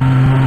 you